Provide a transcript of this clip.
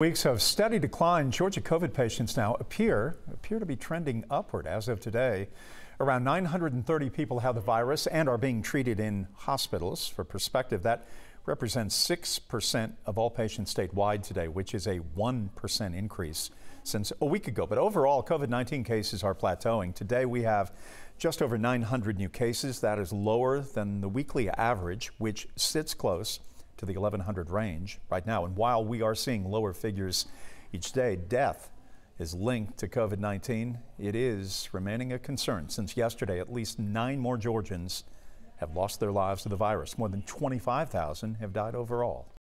Weeks of steady decline, Georgia COVID patients now appear appear to be trending upward as of today. Around 930 people have the virus and are being treated in hospitals. For perspective, that represents 6% of all patients statewide today, which is a 1% increase since a week ago. But overall, COVID-19 cases are plateauing. Today we have just over 900 new cases. That is lower than the weekly average, which sits close to the 1100 range right now. And while we are seeing lower figures each day, death is linked to COVID 19. It is remaining a concern. Since yesterday, at least nine more Georgians have lost their lives to the virus. More than 25,000 have died overall.